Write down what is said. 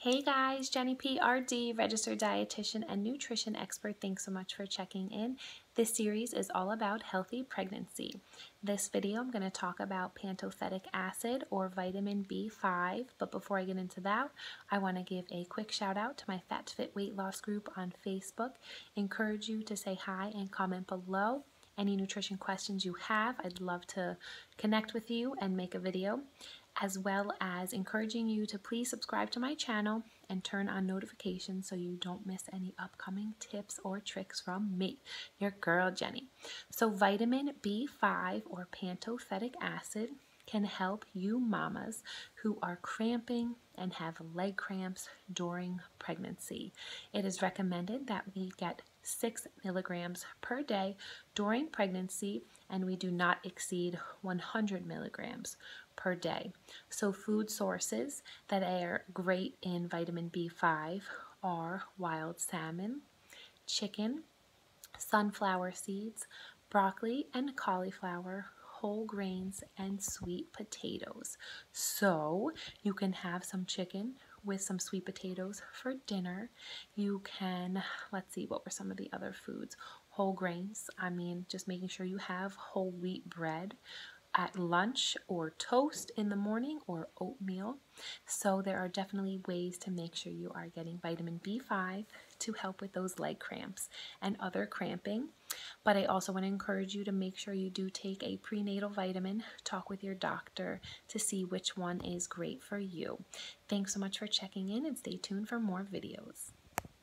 Hey guys, Jenny PRD, registered dietitian and nutrition expert. Thanks so much for checking in. This series is all about healthy pregnancy. This video I'm going to talk about pantothenic acid or vitamin B5, but before I get into that, I want to give a quick shout out to my Fat Fit Weight Loss group on Facebook. Encourage you to say hi and comment below any nutrition questions you have. I'd love to connect with you and make a video as well as encouraging you to please subscribe to my channel and turn on notifications so you don't miss any upcoming tips or tricks from me, your girl Jenny. So, vitamin B5 or pantothenic acid can help you mamas who are cramping and have leg cramps during pregnancy. It is recommended that we get 6 milligrams per day during pregnancy and we do not exceed 100 milligrams per day. So, food sources that are great in vitamin B5 are wild salmon, chicken, sunflower seeds, broccoli and cauliflower, whole grains, and sweet potatoes. So, you can have some chicken with some sweet potatoes for dinner. You can, let's see, what were some of the other foods? Whole grains. I mean, just making sure you have whole wheat bread at lunch or toast in the morning or oatmeal. So there are definitely ways to make sure you are getting vitamin B5 to help with those leg cramps and other cramping. But I also want to encourage you to make sure you do take a prenatal vitamin, talk with your doctor to see which one is great for you. Thanks so much for checking in and stay tuned for more videos.